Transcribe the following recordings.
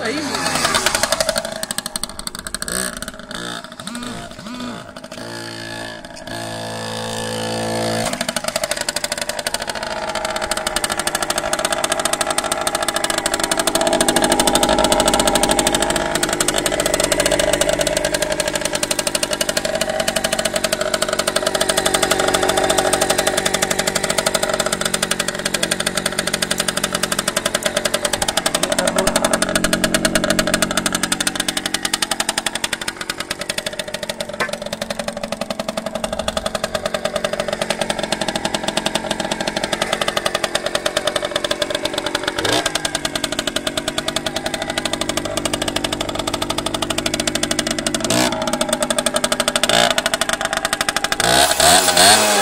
哎孕 Yeah.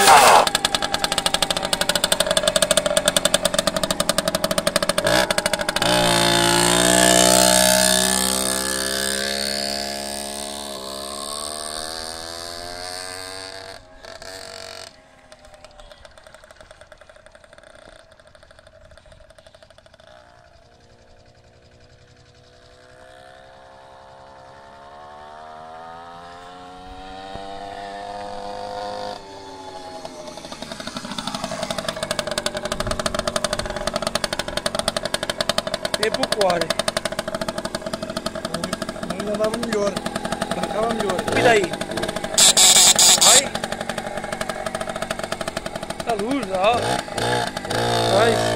Tempo 4. Ainda andava melhor. Andava melhor. Cuida aí. Vai. A luz, ó. Vai.